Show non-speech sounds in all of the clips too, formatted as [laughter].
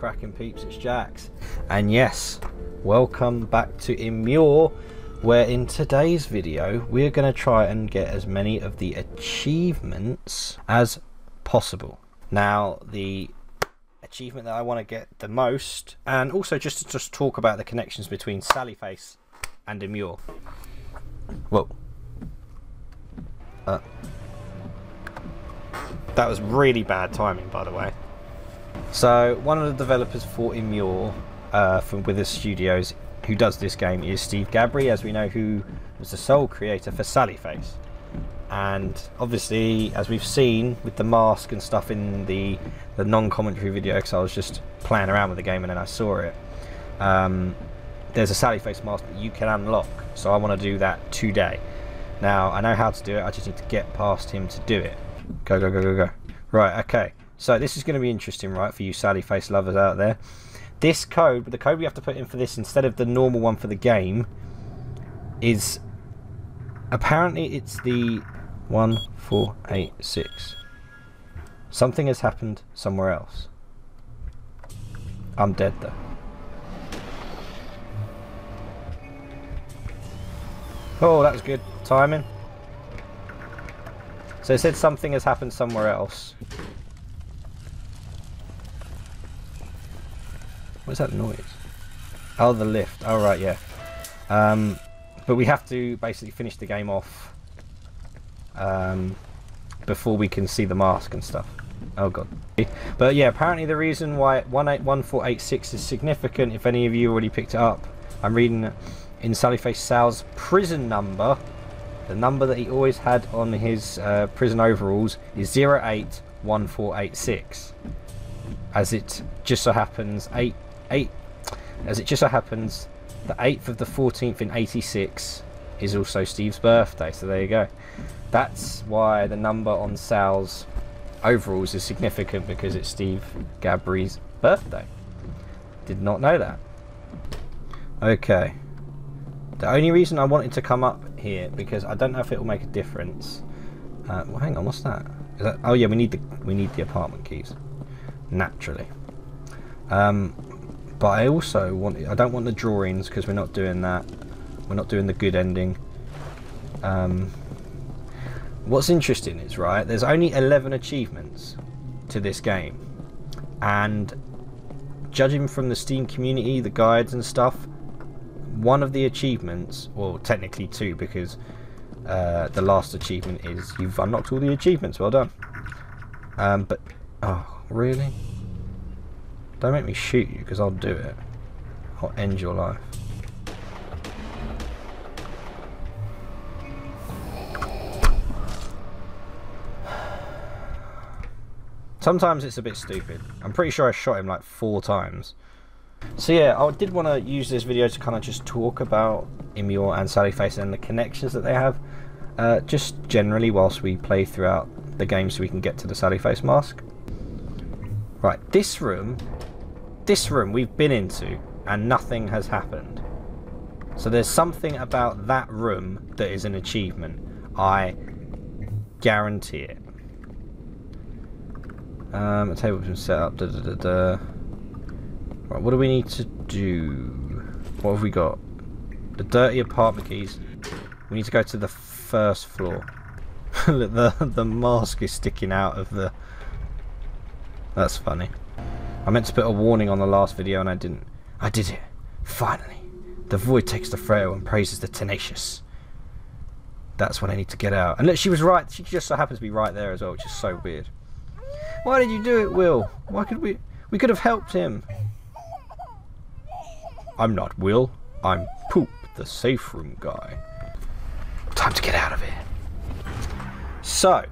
cracking peeps? It's Jax. And yes, welcome back to Immure, where in today's video we're going to try and get as many of the achievements as possible. Now, the achievement that I want to get the most, and also just to just talk about the connections between Sallyface and Immure. Whoa. Uh, that was really bad timing, by the way. So one of the developers for Immure uh, from Wither Studios, who does this game, is Steve Gabry, as we know, who was the sole creator for Sallyface. And obviously, as we've seen with the mask and stuff in the the non-commentary video, because I was just playing around with the game and then I saw it. Um, there's a Sallyface mask that you can unlock, so I want to do that today. Now I know how to do it. I just need to get past him to do it. Go go go go go. Right. Okay. So this is going to be interesting, right, for you Sally Face lovers out there. This code, the code we have to put in for this instead of the normal one for the game, is apparently it's the 1486. Something has happened somewhere else. I'm dead though. Oh, that was good timing. So it said something has happened somewhere else. What's that noise? Oh, the lift. Oh, right, yeah. Um, but we have to basically finish the game off um, before we can see the mask and stuff. Oh, God. But yeah, apparently the reason why 181486 is significant, if any of you already picked it up, I'm reading in Sallyface Sal's prison number. The number that he always had on his uh, prison overalls is 081486. As it just so happens, 8 eight, as it just so happens, the 8th of the 14th in 86 is also Steve's birthday, so there you go. That's why the number on Sal's overalls is significant because it's Steve Gabry's birthday. Did not know that. Okay. The only reason I wanted to come up here because I don't know if it will make a difference. Uh, well, hang on, what's that? That? Oh yeah, we need the we need the apartment keys. Naturally. Um, but I also want, I don't want the drawings because we're not doing that. We're not doing the good ending. Um, what's interesting is, right, there's only 11 achievements to this game. And judging from the Steam community, the guides and stuff, one of the achievements, well, technically two, because uh, the last achievement is you've unlocked all the achievements. Well done. Um, but, oh, really? Don't make me shoot you, because I'll do it. I'll end your life. Sometimes it's a bit stupid. I'm pretty sure I shot him like four times. So yeah, I did want to use this video to kind of just talk about Immure and Sallyface and the connections that they have. Uh, just generally whilst we play throughout the game so we can get to the Sallyface mask. Right, this room this room we've been into and nothing has happened. So there's something about that room that is an achievement. I guarantee it. Um, a table's been set up. Da, da, da, da. Right, what do we need to do? What have we got? The dirty apartment keys. We need to go to the first floor. [laughs] the the mask is sticking out of the. That's funny. I meant to put a warning on the last video and I didn't. I did it. Finally. The void takes the frail and praises the tenacious. That's what I need to get out. And look, she was right. She just so happens to be right there as well, which is so weird. Why did you do it, Will? Why could we... We could have helped him. I'm not Will. I'm Poop, the safe room guy. Time to get out of here. So,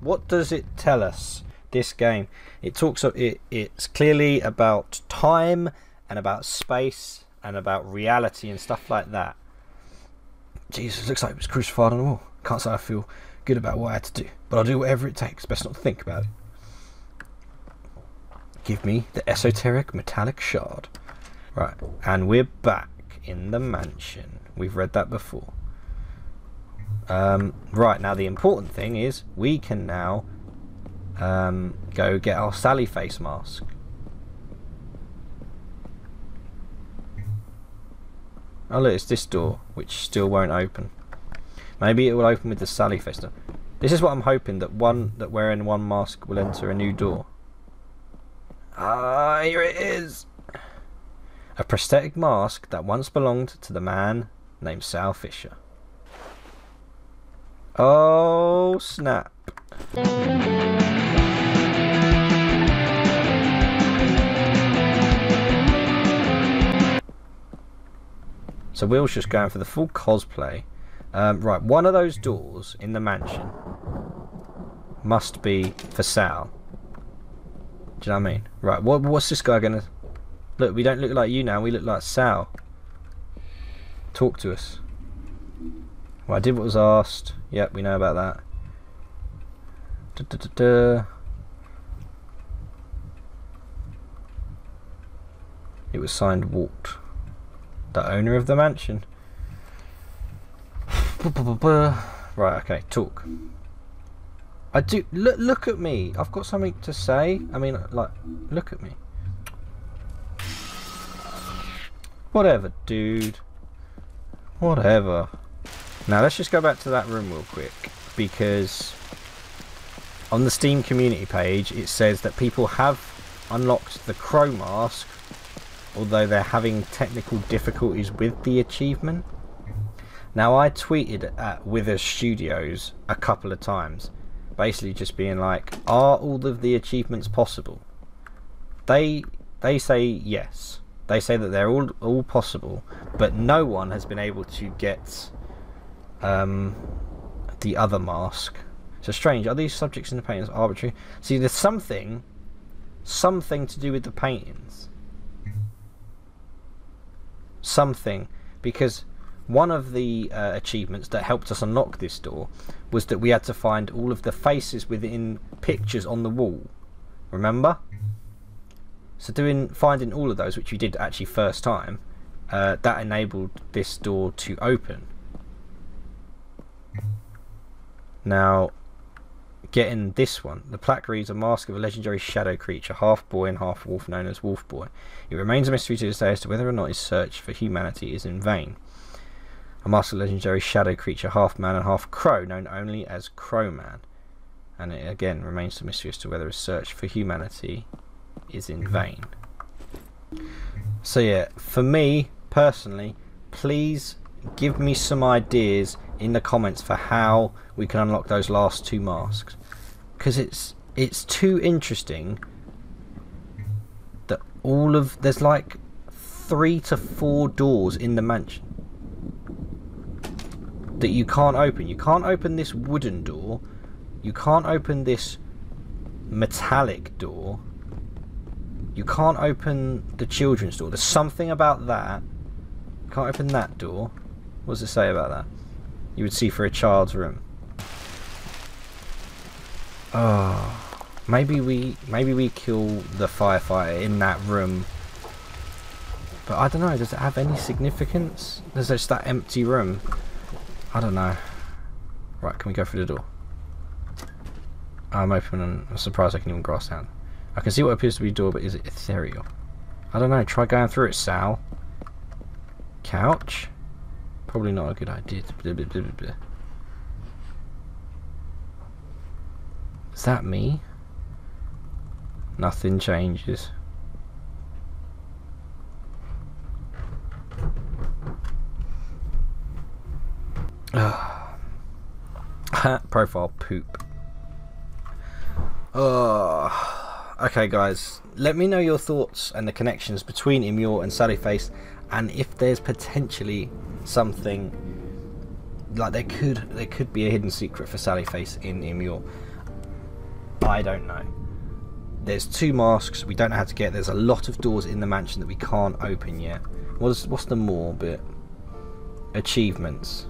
what does it tell us? This game. It talks of it. It's clearly about time and about space and about reality and stuff like that. Jesus, looks like it was crucified on the wall. Can't say I feel good about what I had to do, but I'll do whatever it takes. Best not to think about it. Give me the esoteric metallic shard. Right, and we're back in the mansion. We've read that before. Um, right, now the important thing is we can now um, go get our Sally face mask. Oh look, it's this door, which still won't open. Maybe it will open with the Sally Festa. This is what I'm hoping, that one that wearing one mask will enter a new door. Ah, here it is! A prosthetic mask that once belonged to the man named Sal Fisher. Oh, snap. So Will's just going for the full cosplay. Um, right, one of those doors in the mansion must be for Sal. Do you know what I mean? Right, what, what's this guy gonna... Look, we don't look like you now, we look like Sal. Talk to us. Well, I did what was asked. Yep, we know about that. Da, da, da, it was signed Walt the owner of the mansion. right, okay, talk. I do look look at me. I've got something to say. I mean like look at me. Whatever, dude. Whatever. Now let's just go back to that room real quick because on the Steam community page it says that people have unlocked the Crow mask although they're having technical difficulties with the achievement. Now I tweeted at Wither Studios a couple of times, basically just being like, are all of the achievements possible? They they say yes. They say that they're all all possible, but no one has been able to get um, the other mask. So strange. Are these subjects in the paintings arbitrary? See, there's something, something to do with the paintings something because one of the uh, achievements that helped us unlock this door was that we had to find all of the faces within pictures on the wall. Remember? So doing finding all of those, which we did actually first time, uh, that enabled this door to open. Now, getting this one. The plaque reads a mask of a legendary shadow creature, half boy and half wolf, known as Wolf Boy. It remains a mystery to this day as to whether or not his search for humanity is in vain. A mask of a legendary shadow creature, half man and half crow, known only as Crowman. And it again remains a mystery as to whether his search for humanity is in vain. So yeah, for me personally, please give me some ideas in the comments for how we can unlock those last two masks because it's it's too interesting that all of there's like three to four doors in the mansion that you can't open. You can't open this wooden door. You can't open this metallic door. You can't open the children's door. There's something about that. Can't open that door. What does it say about that? You would see for a child's room. Oh, maybe we maybe we kill the firefighter in that room. But I don't know. Does it have any significance? There's just that empty room. I don't know. Right, can we go through the door? I'm open and I'm surprised I can even grass down. I can see what appears to be a door, but is it ethereal? I don't know. Try going through it, Sal. Couch? Probably not a good idea. Blah, blah, blah, Is that me? Nothing changes. [sighs] Profile poop. Oh. [sighs] Okay, guys. Let me know your thoughts and the connections between Immure and Sally Face, and if there's potentially something like there could there could be a hidden secret for Sally Face in Immure. I don't know. There's two masks we don't know how to get. There's a lot of doors in the mansion that we can't open yet. What's what's the more bit? Achievements.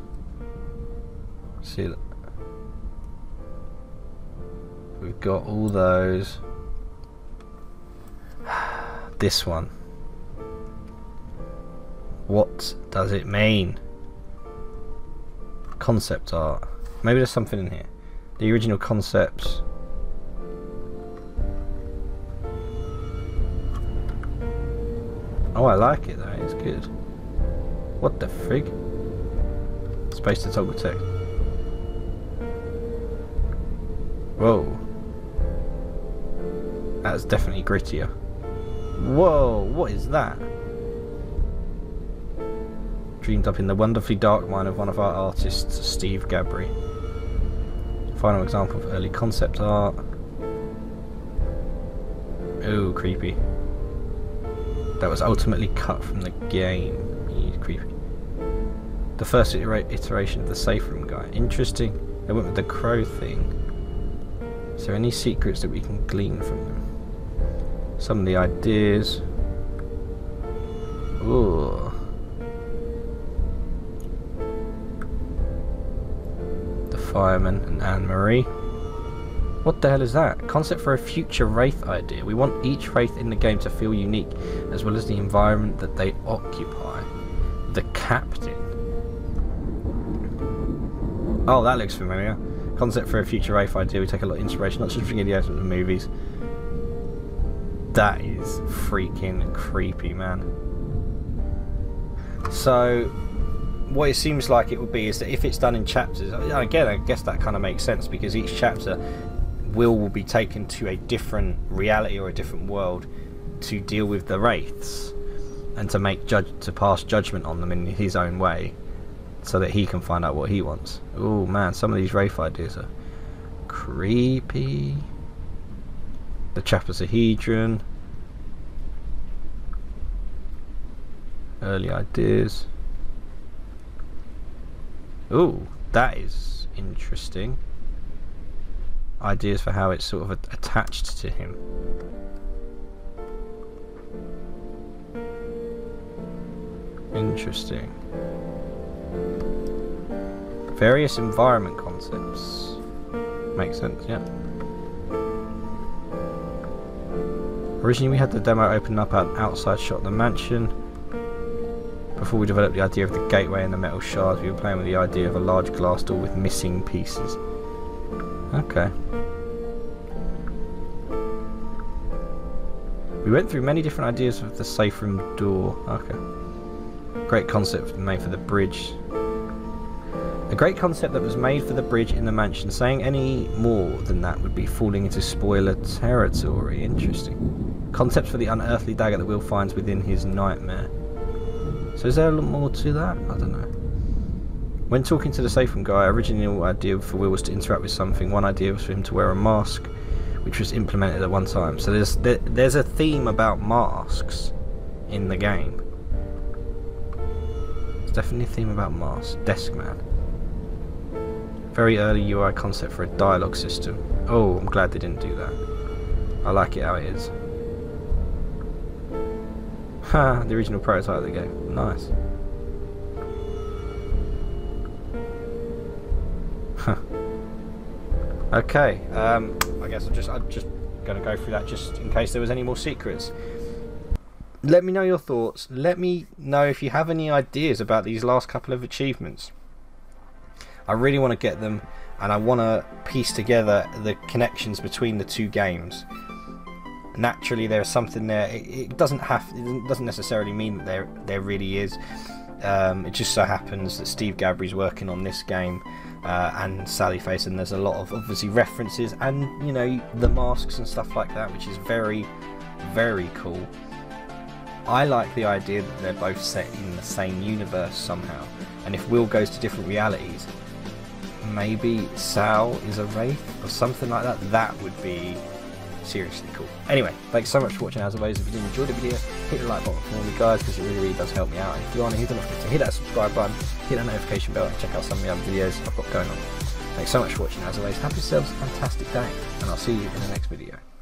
See. We've got all those. [sighs] This one. What does it mean? Concept art. Maybe there's something in here. The original concepts. Oh, I like it though. It's good. What the frig? Space to toggle text. Whoa. That's definitely grittier. Whoa, what is that? Dreamed up in the wonderfully dark mind of one of our artists, Steve Gabry. Final example of early concept art. Oh, creepy. That was ultimately cut from the game. creepy. The first iteration of the safe room guy. Interesting. They went with the crow thing. Is there any secrets that we can glean from them? Some of the ideas. Ooh. The fireman and Anne Marie. What the hell is that? Concept for a future Wraith idea. We want each Wraith in the game to feel unique, as well as the environment that they occupy. The Captain. Oh, that looks familiar. Concept for a future Wraith idea. We take a lot of inspiration, not just from videos, but the movies. That is freaking creepy, man. So, what it seems like it would be is that if it's done in chapters, again, I guess that kind of makes sense because each chapter will, will be taken to a different reality or a different world to deal with the wraiths and to make judge to pass judgment on them in his own way so that he can find out what he wants. Oh man, some of these wraith ideas are creepy the Trapezohedron, early ideas. Oh, that is interesting. Ideas for how it's sort of attached to him. Interesting. Various environment concepts. Makes sense, yeah. Originally we had the demo open up an outside shot of the mansion. Before we developed the idea of the gateway and the metal shards, we were playing with the idea of a large glass door with missing pieces. Okay. We went through many different ideas of the safe room door. Okay. Great concept made for the bridge. A great concept that was made for the bridge in the mansion. Saying any more than that would be falling into spoiler territory. Interesting. Concept for the unearthly dagger that Will finds within his nightmare. So is there a lot more to that? I don't know. When talking to the safe room guy, original idea for Will was to interact with something. One idea was for him to wear a mask, which was implemented at one time. So there's there, there's a theme about masks in the game. There's definitely a theme about masks. Desk man. Very early UI concept for a dialogue system. Oh, I'm glad they didn't do that. I like it how it is. Ha, [laughs] the original prototype of the game. Nice. Okay, um, I guess I'm just I'm just going to go through that just in case there was any more secrets. Let me know your thoughts. Let me know if you have any ideas about these last couple of achievements. I really want to get them and I want to piece together the connections between the two games. Naturally, there's something there. It, it doesn't have. It doesn't necessarily mean that there there really is. Um, it just so happens that Steve Gabry's working on this game uh, and Sally Face, and there's a lot of obviously references and you know the masks and stuff like that, which is very, very cool. I like the idea that they're both set in the same universe somehow, and if Will goes to different realities, maybe Sal is a Wraith or something like that, that would be seriously cool. Anyway, thanks so much for watching as always. If you did enjoy the video, hit the like button for me guys because it really, really does help me out. And if you want to hit, hit that subscribe button, hit that notification bell and check out some of the other videos I've got going on. Thanks so much for watching as always. Have yourselves a fantastic day and I'll see you in the next video.